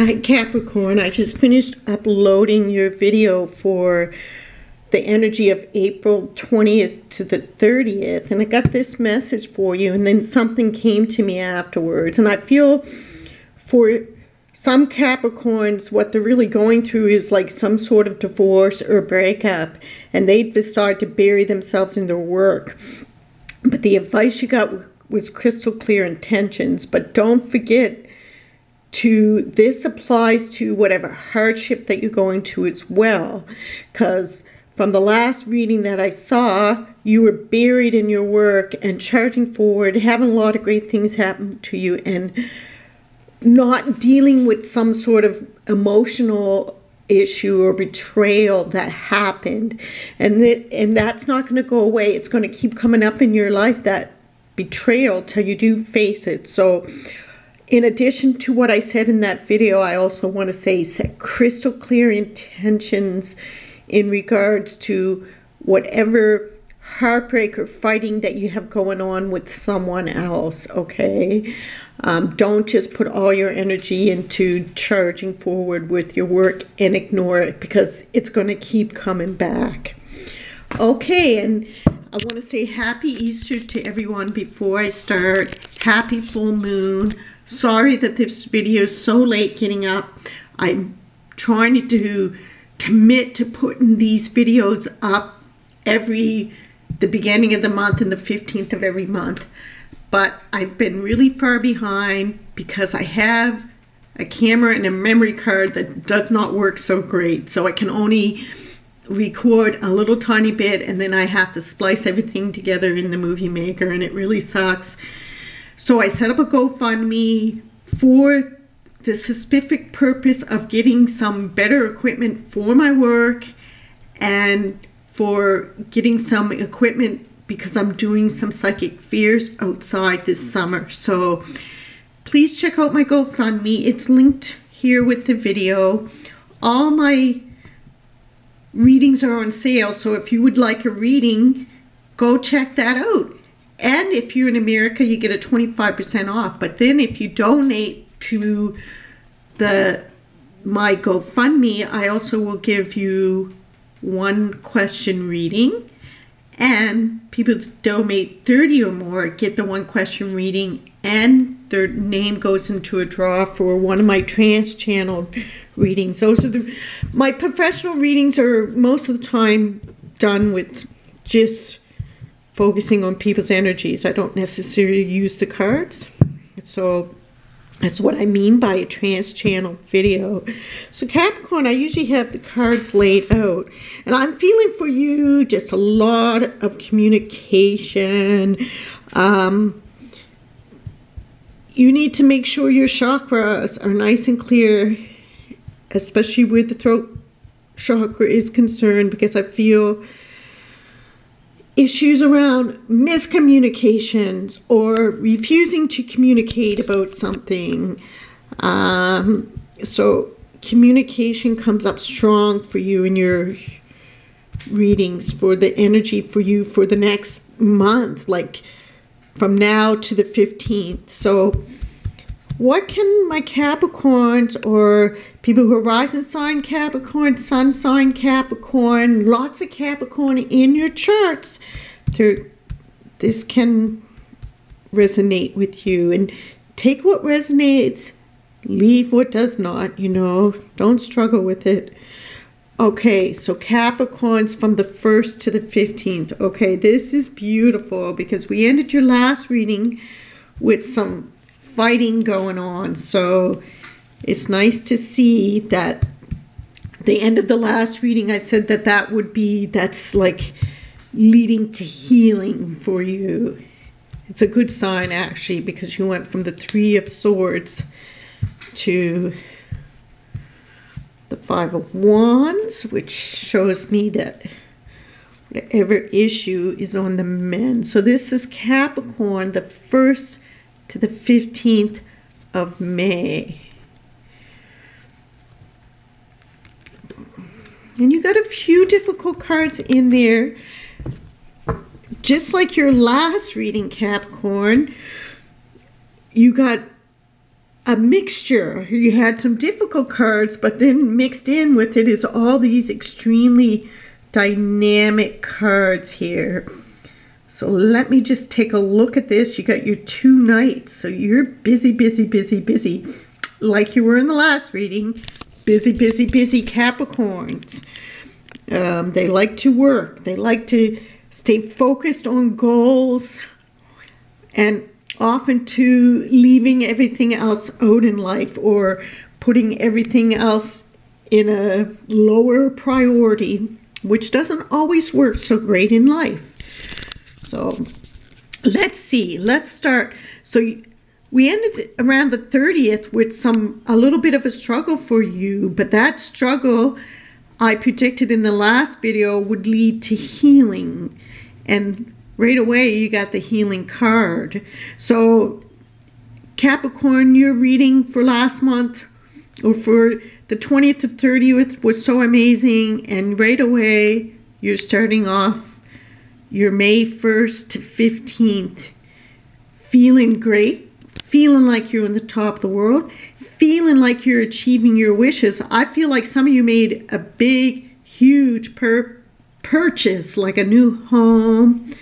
Hi, Capricorn. I just finished uploading your video for the energy of April 20th to the 30th, and I got this message for you, and then something came to me afterwards. And I feel for some Capricorns, what they're really going through is like some sort of divorce or breakup, and they've decided to bury themselves in their work. But the advice you got was crystal clear intentions, but don't forget to this applies to whatever hardship that you're going to as well because from the last reading that I saw, you were buried in your work and charging forward, having a lot of great things happen to you, and not dealing with some sort of emotional issue or betrayal that happened. And, that, and that's not going to go away. It's going to keep coming up in your life, that betrayal, till you do face it. So, in addition to what I said in that video, I also want to say set crystal clear intentions in regards to whatever heartbreak or fighting that you have going on with someone else, okay? Um, don't just put all your energy into charging forward with your work and ignore it because it's going to keep coming back. Okay, and I want to say happy Easter to everyone before I start. Happy full moon. Sorry that this video is so late getting up. I'm trying to commit to putting these videos up every the beginning of the month and the 15th of every month. But I've been really far behind because I have a camera and a memory card that does not work so great. So I can only record a little tiny bit and then I have to splice everything together in the movie maker and it really sucks. So I set up a GoFundMe for the specific purpose of getting some better equipment for my work and for getting some equipment because I'm doing some psychic fears outside this summer. So please check out my GoFundMe. It's linked here with the video. All my readings are on sale, so if you would like a reading, go check that out. And if you're in America, you get a 25% off. But then if you donate to the my GoFundMe, I also will give you one question reading. And people donate 30 or more get the one question reading and their name goes into a draw for one of my trance channel readings. Those are the my professional readings are most of the time done with just focusing on people's energies. I don't necessarily use the cards. So that's what I mean by a trance channel video. So Capricorn, I usually have the cards laid out. And I'm feeling for you just a lot of communication. Um, you need to make sure your chakras are nice and clear, especially where the throat chakra is concerned, because I feel issues around miscommunications or refusing to communicate about something. Um, so communication comes up strong for you in your readings for the energy for you for the next month, like from now to the 15th. So what can my Capricorns or people who are rising sign Capricorn, sun sign Capricorn, lots of Capricorn in your charts, to, this can resonate with you and take what resonates, leave what does not, you know, don't struggle with it. Okay, so Capricorns from the 1st to the 15th. Okay, this is beautiful because we ended your last reading with some fighting going on. So it's nice to see that the end of the last reading, I said that that would be, that's like leading to healing for you. It's a good sign actually because you went from the Three of Swords to the Five of Wands, which shows me that whatever issue is on the men. So this is Capricorn, the first to the 15th of May. And you got a few difficult cards in there. Just like your last reading, Capricorn, you got a mixture. You had some difficult cards, but then mixed in with it is all these extremely dynamic cards here. So let me just take a look at this. You got your two knights. So you're busy, busy, busy, busy. Like you were in the last reading. Busy, busy, busy Capricorns. Um, they like to work. They like to stay focused on goals and often to leaving everything else out in life or putting everything else in a lower priority, which doesn't always work so great in life. So let's see. Let's start. So we ended around the 30th with some a little bit of a struggle for you, but that struggle I predicted in the last video would lead to healing. And right away you got the healing card. So Capricorn, your reading for last month or for the 20th to 30th was so amazing and right away you're starting off your May 1st to 15th feeling great, feeling like you're on the top of the world, feeling like you're achieving your wishes. I feel like some of you made a big, huge pur purchase, like a new home,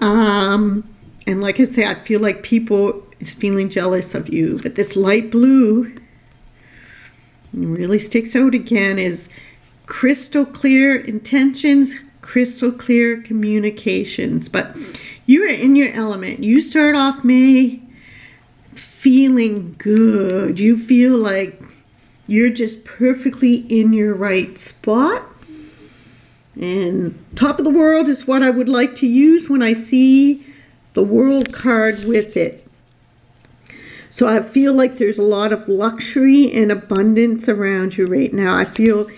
um, and like I say, I feel like people is feeling jealous of you. But this light blue really sticks out again is crystal clear intentions, crystal clear communications. But you are in your element. You start off May feeling good. You feel like you're just perfectly in your right spot. And top of the world is what I would like to use when I see the world card with it. So I feel like there's a lot of luxury and abundance around you right now. I feel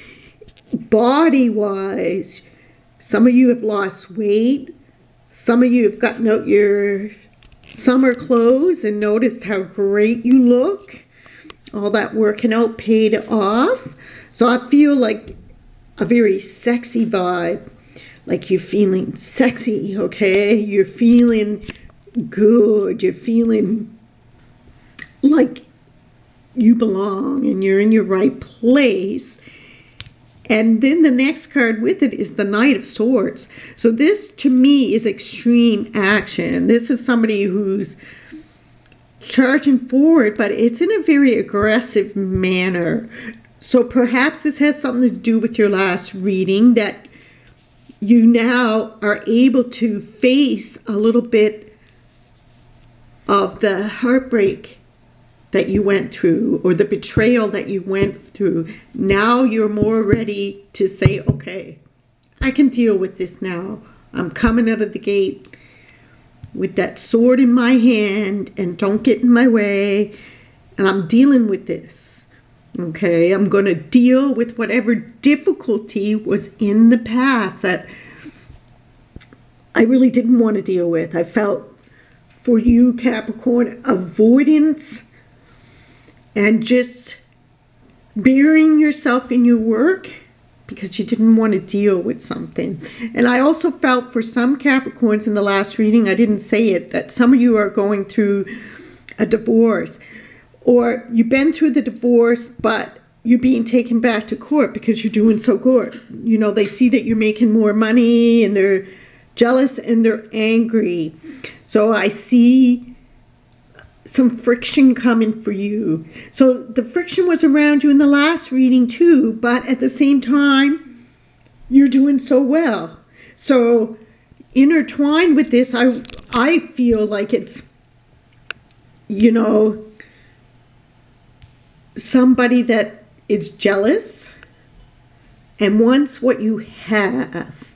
body-wise, some of you have lost weight. Some of you have gotten out your summer clothes and noticed how great you look. All that working out paid off. So I feel like a very sexy vibe. Like you're feeling sexy, okay? You're feeling good. You're feeling like you belong and you're in your right place. And then the next card with it is the Knight of Swords. So this to me is extreme action. This is somebody who's charging forward, but it's in a very aggressive manner. So perhaps this has something to do with your last reading that you now are able to face a little bit of the heartbreak that you went through or the betrayal that you went through. Now you're more ready to say, okay, I can deal with this now. I'm coming out of the gate with that sword in my hand and don't get in my way. And I'm dealing with this. Okay, I'm going to deal with whatever difficulty was in the past that I really didn't want to deal with. I felt for you, Capricorn, avoidance and just burying yourself in your work because you didn't want to deal with something. And I also felt for some Capricorns in the last reading, I didn't say it, that some of you are going through a divorce or you've been through the divorce, but you're being taken back to court because you're doing so good. You know, they see that you're making more money and they're jealous and they're angry. So I see some friction coming for you. So the friction was around you in the last reading too, but at the same time, you're doing so well. So intertwined with this, I I feel like it's you know somebody that is jealous and wants what you have.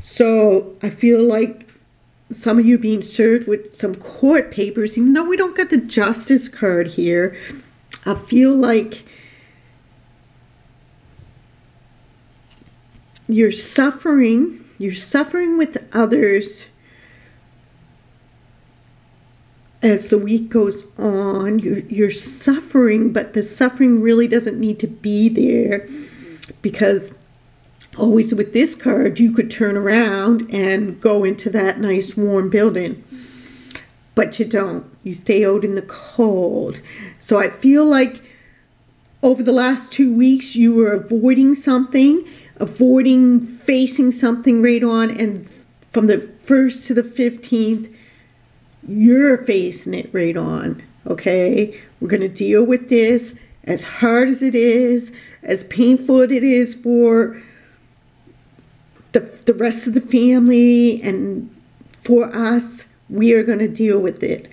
So I feel like some of you being served with some court papers, even though we don't get the justice card here, I feel like you're suffering, you're suffering with others as the week goes on, you're, you're suffering, but the suffering really doesn't need to be there because always with this card, you could turn around and go into that nice warm building. but you don't. You stay out in the cold. So I feel like over the last two weeks you were avoiding something, avoiding facing something right on, and from the 1st to the 15th, you're facing it right on. Okay? We're going to deal with this as hard as it is, as painful it is for the, the rest of the family and for us, we are going to deal with it.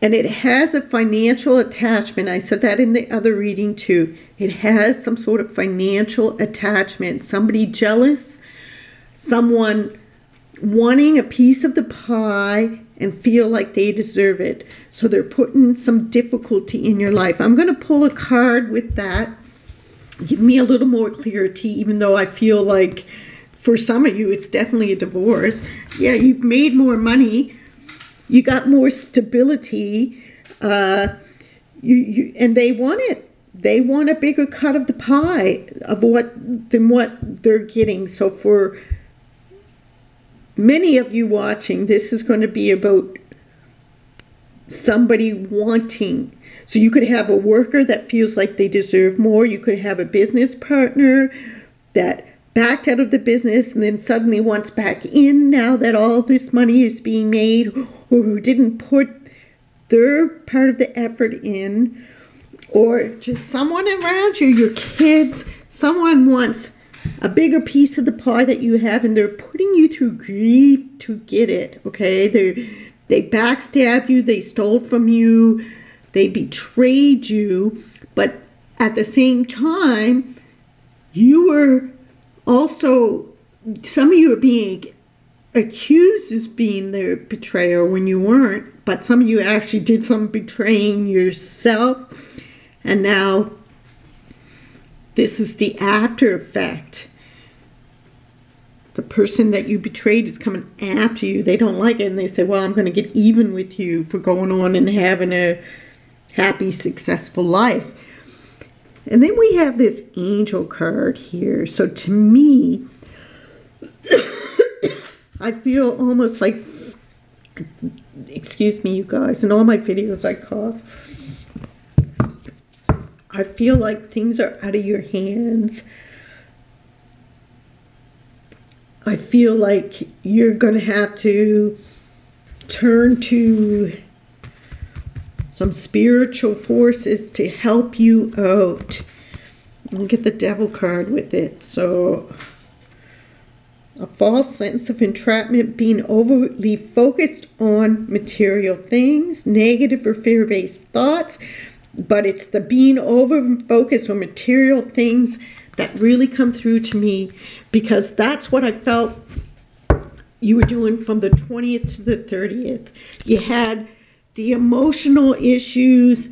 And it has a financial attachment. I said that in the other reading too. It has some sort of financial attachment. Somebody jealous, someone wanting a piece of the pie and feel like they deserve it. So they're putting some difficulty in your life. I'm going to pull a card with that. Give me a little more clarity, even though I feel like for some of you it's definitely a divorce. Yeah, you've made more money, you got more stability, uh, you, you and they want it. They want a bigger cut of the pie of what than what they're getting. So for many of you watching, this is going to be about somebody wanting. So you could have a worker that feels like they deserve more. You could have a business partner that backed out of the business and then suddenly wants back in now that all this money is being made or who didn't put their part of the effort in or just someone around you, your kids, someone wants a bigger piece of the pie that you have and they're putting you through grief to get it okay? They they backstabbed you they stole from you they betrayed you but at the same time you were also some of you are being accused as being the betrayer when you weren't but some of you actually did some betraying yourself and now this is the after effect. The person that you betrayed is coming after you. They don't like it and they say, Well, I'm going to get even with you for going on and having a happy, successful life. And then we have this angel card here. So to me, I feel almost like, excuse me, you guys, in all my videos I cough. I feel like things are out of your hands. I feel like you're going to have to turn to some spiritual forces to help you out. And get the devil card with it. So, a false sense of entrapment, being overly focused on material things, negative or fear based thoughts, but it's the being over focused on material things that really come through to me because that's what I felt you were doing from the 20th to the 30th. You had the emotional issues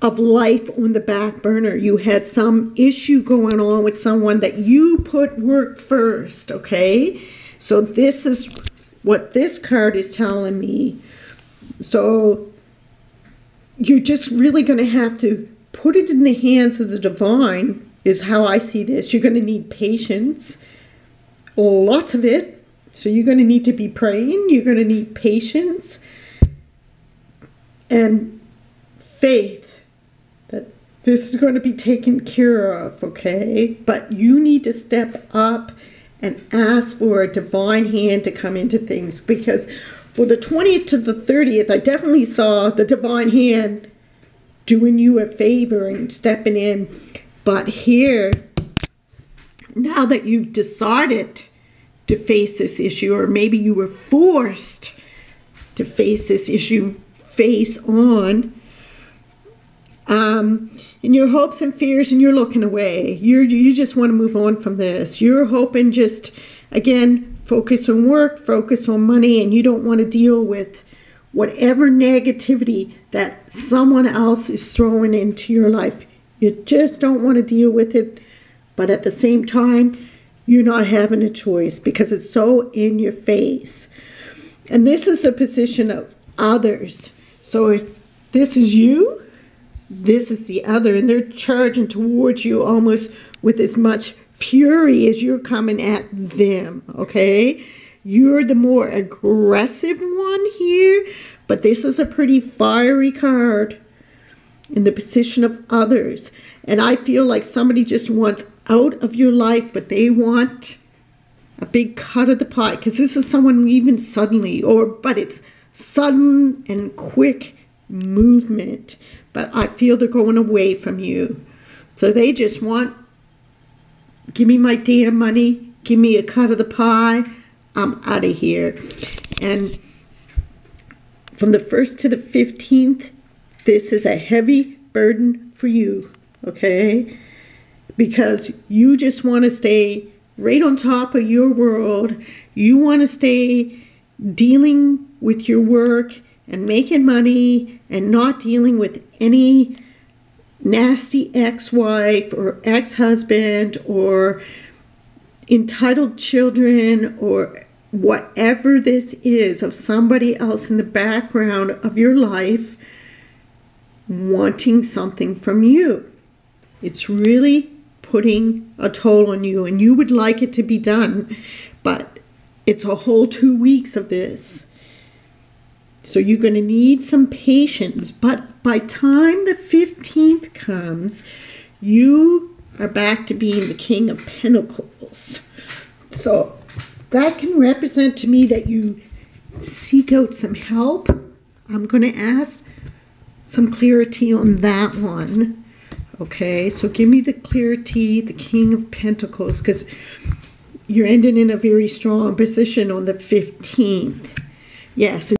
of life on the back burner. You had some issue going on with someone that you put work first, okay? So this is what this card is telling me. So you're just really going to have to put it in the hands of the divine is how I see this. You're going to need patience, lots of it. So you're going to need to be praying. You're going to need patience and faith that this is going to be taken care of, okay? But you need to step up and ask for a divine hand to come into things because for the 20th to the 30th, I definitely saw the divine hand doing you a favor and stepping in. But here, now that you've decided to face this issue, or maybe you were forced to face this issue face on, um, in your hopes and fears, and you're looking away. You're you just want to move on from this. You're hoping just again focus on work, focus on money, and you don't want to deal with whatever negativity that someone else is throwing into your life. You just don't want to deal with it, but at the same time, you're not having a choice because it's so in your face. And this is a position of others. So this is you, this is the other, and they're charging towards you almost with as much fury as you're coming at them, okay? You're the more aggressive one here, But this is a pretty fiery card in the position of others. And I feel like somebody just wants out of your life, but they want a big cut of the pie because this is someone even suddenly, or but it's sudden and quick movement. But I feel they're going away from you. So they just want, give me my damn money, give me a cut of the pie, I'm out of here. And from the 1st to the 15th, this is a heavy burden for you, okay? Because you just want to stay right on top of your world. You want to stay dealing with your work and making money and not dealing with any nasty ex wife or ex husband or entitled children or whatever this is of somebody else in the background of your life wanting something from you. It's really putting a toll on you, and you would like it to be done, but it's a whole two weeks of this. So you're going to need some patience, but by time the 15th comes, you are back to being the king of pentacles. So that can represent to me that you seek out some help. I'm going to ask some clarity on that one. Okay, so give me the clarity, the King of Pentacles, because you're ending in a very strong position on the 15th. Yes.